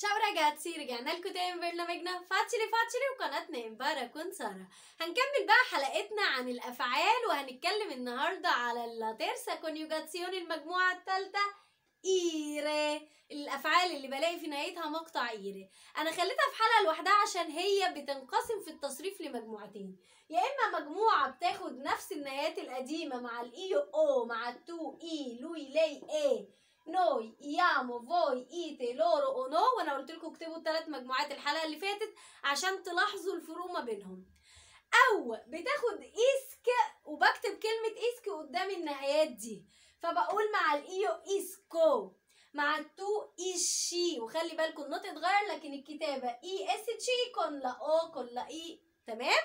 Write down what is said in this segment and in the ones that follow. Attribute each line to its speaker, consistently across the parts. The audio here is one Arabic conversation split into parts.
Speaker 1: Ciao ragazzi رجعنا لكم تاني من برنامجنا facile facile وقناتنا Impara con Sara هنكمل بقى حلقتنا عن الافعال وهنتكلم النهارده على la terza coniugazione المجموعه الثالثه ire الافعال اللي بلاقي في نهايتها مقطع ire أنا خليتها في حلقه لوحدها عشان هي بتنقسم في التصريف لمجموعتين يا اما مجموعه بتاخد نفس النهايات القديمه مع ال io o مع ال tu i lui lei e iamo voi ite loro ono وأنا قلت لكم اكتبوا الثلاث مجموعات الحلقة اللي فاتت عشان تلاحظوا الفروق ما بينهم. أو بتاخد isc وبكتب كلمة isc قدام النهايات دي. فبقول مع ال io isco مع ال tu isci وخلي بالكم النطق اتغير لكن الكتابة i s c con la o con la i. تمام؟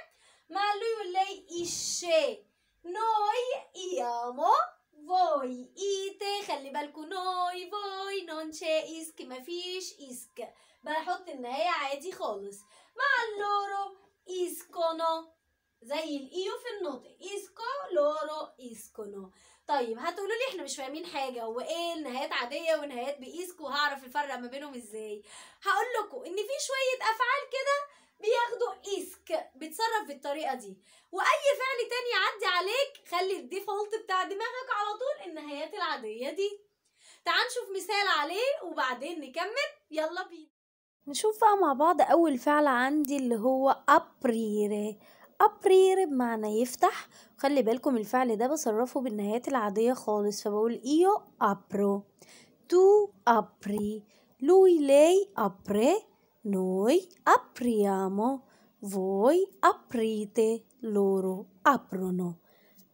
Speaker 1: مع ال lui lei isce noi iamo مفيش isc. بحط النهاية عادي خالص. مع ال loro iscono. زي ال io في النطق. isco loro iscono. طيب هتقولوا لي إحنا مش فاهمين حاجة. هو إيه النهايات عادية ونهايات ب isc وهعرف الفرق ما بينهم إزاي. هقول لكم إن في شوية أفعال كده بياخدوا isc. بتصرف بالطريقة دي. وأي فعل تاني يعدي عليك خلي ال default بتاع دماغك على طول النهايات العادية دي. تعال نشوف مثال عليه وبعدين نكمل. يلا بينا.
Speaker 2: نشوف بقى مع بعض أول فعل عندي اللي هو aprire. aprire بمعنى يفتح. خلي بالكم الفعل ده بصرفه بالنهايات العادية خالص فبقول io apro. tu apri. lui lei apre noi apriamo voi aprite loro aprono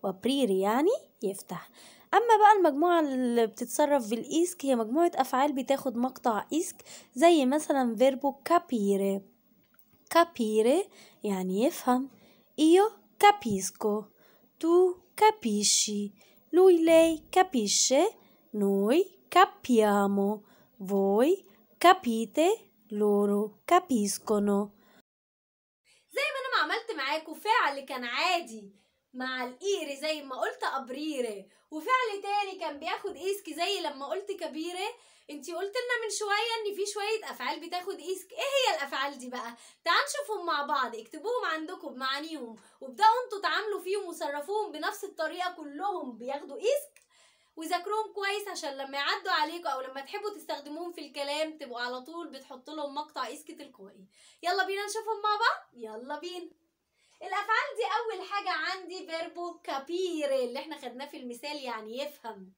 Speaker 2: و aprire يعني يفتح. أما بقى المجموعة اللي بتتصرف بال isc هي مجموعة أفعال بتاخد مقطع isc زي مثلا verbo capire. Capire يعني يفهم. Io capisco. Tu capisci. Lui lei capisce. Noi capiamo. Voi capite. Loro capiscono.
Speaker 1: زي ما أنا ما عملت معاكم فعل كان عادي. مع ال ire زي ما قلت aprire. وفعل تاني كان بياخد isc زي لما قلت capire انتي قلت لنا من شوية إن في شوية أفعال بتاخد isc إيه هي الأفعال دي بقى؟ تعال نشوفهم مع بعض. اكتبوهم عندكم بمعانيهم وابدأوا أنتوا تعاملوا فيهم وصرفوهم بنفس الطريقة كلهم. بياخدوا isc وذاكروهم كويس عشان لما يعدوا عليكم أو لما تحبوا تستخدموهم في الكلام تبقوا على طول بتحط لهم مقطع isc تلقائي يلا بينا نشوفهم مع بعض. يلا بينا. الأفعال حاجة عندي verbo capire اللي إحنا خدناه في المثال يعني يفهم.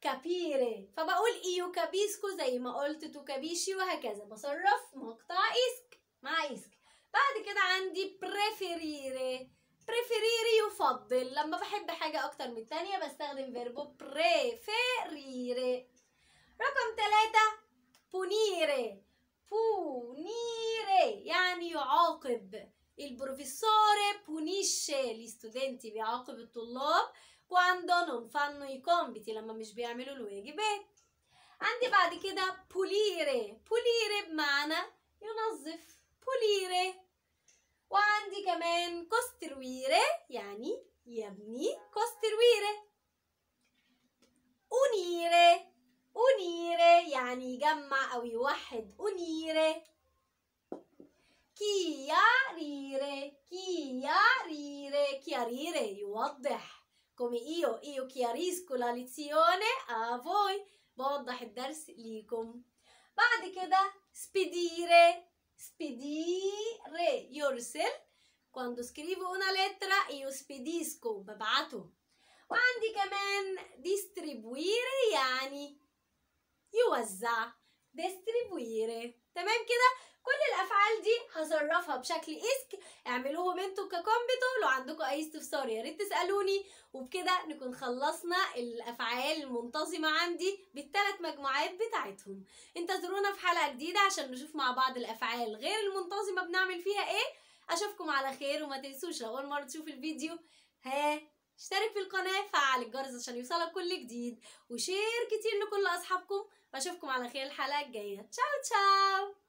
Speaker 1: capire فبقول io capisco زي ما قلت tu capisci وهكذا. بصرف مقطع isc مع isc. بعد كده عندي preferire preferire يفضل. لما بحب حاجة أكتر من التانية بستخدم verbo preferire رقم ثلاثة punire punire يعني يعاقب. il punisce gli studenti بيعاقب الطلاب quando non fanno i compiti لما مش بيعملوا الواجبات عندي بعد كده pulire pulire بمعنى ينظف pulire وعندي كمان costruire يعني يبني costruire unire unire يعني يجمع أو يوحد unire chiarire chiarire chiarire يوضح come io io chiarisco la lezione a voi بوضح الدرس ليكم بعد كده spedire spedire يرسل quando scrivo una lettera io spedisco ببعته وعندي كمان distribuire يعني يوزع distribuire تمام كده كل الأفعال دي هصرفها بشكل إسك. اعملوهم أنتوا ككومبتو لو عندكم أي استفسار يا ريت تسألوني. وبكده نكون خلصنا الأفعال المنتظمة عندي بالثلاث مجموعات بتاعتهم. انتظرونا في حلقة جديدة عشان نشوف مع بعض الأفعال. غير المنتظمة بنعمل فيها إيه؟ أشوفكم على خير وما تنسوش لو أول مرة تشوف الفيديو ها اشترك في القناة فعل الجرس عشان يوصلك كل جديد. وشير كتير لكل أصحابكم. وأشوفكم على خير الحلقة الجاية. تشاو تشاو!